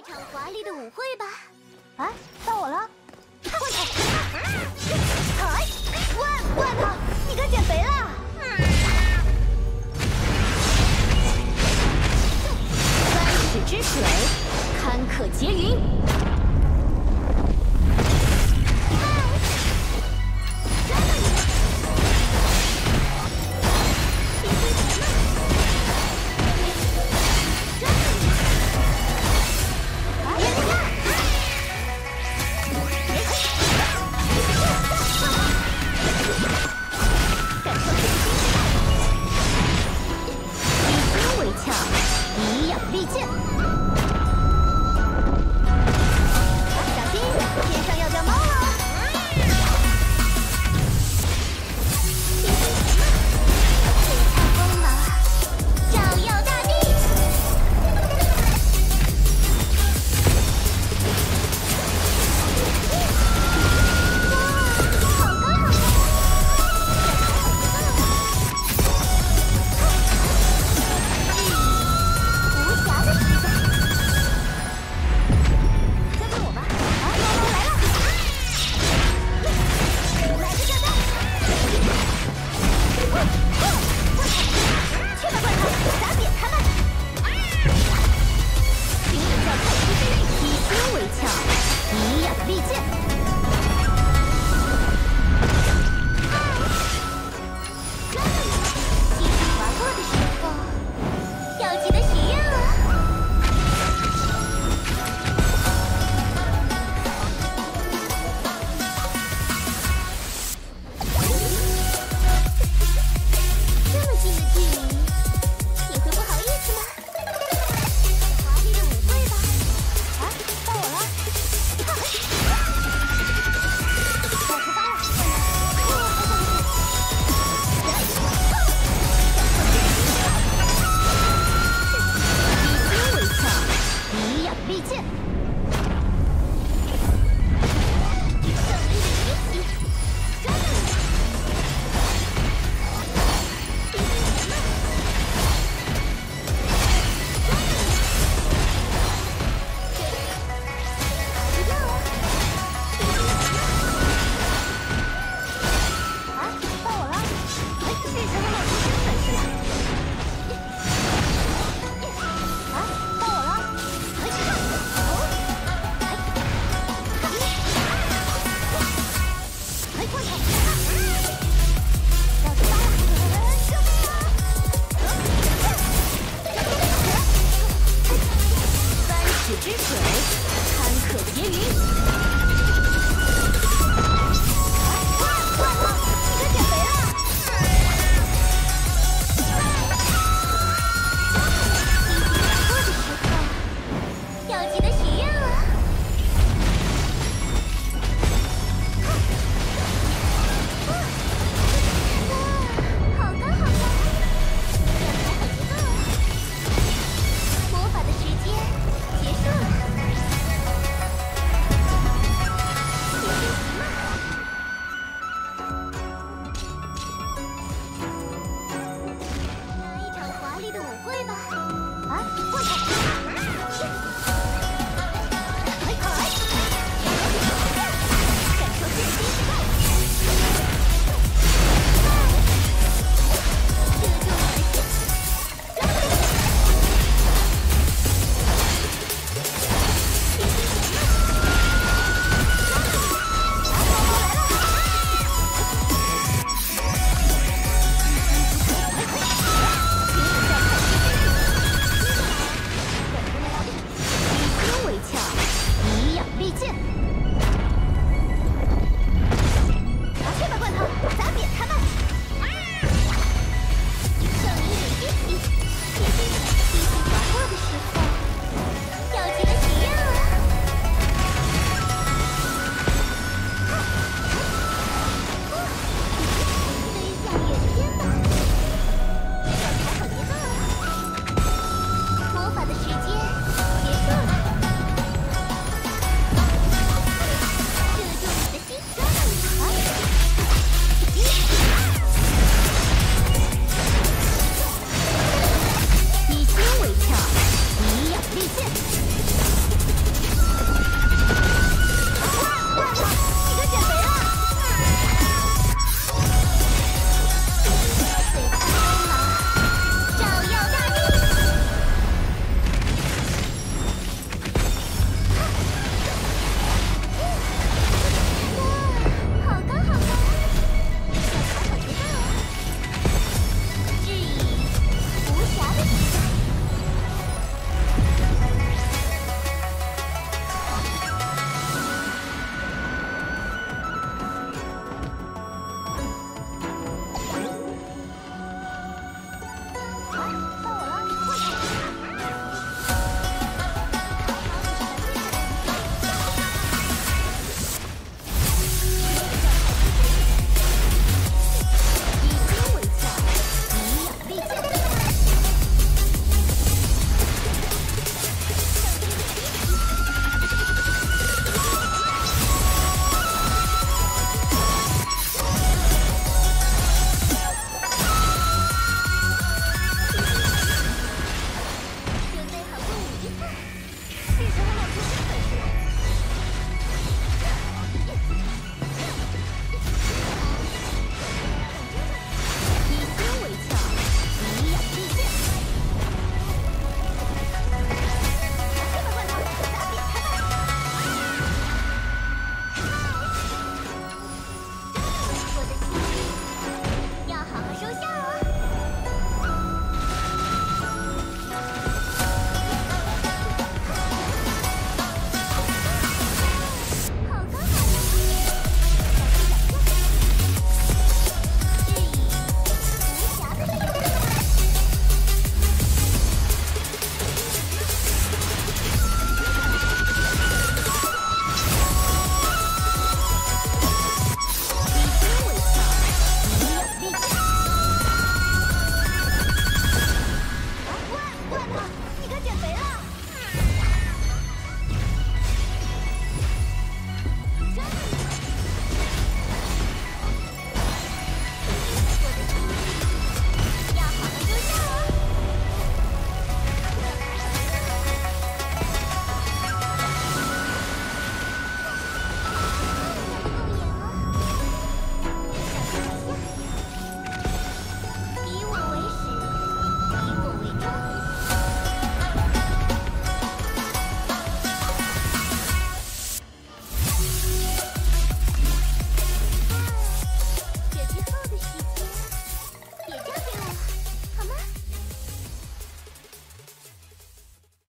一场华丽的舞会吧！啊，到我了！哎，喂罐头，你该减肥了！利剑。secret.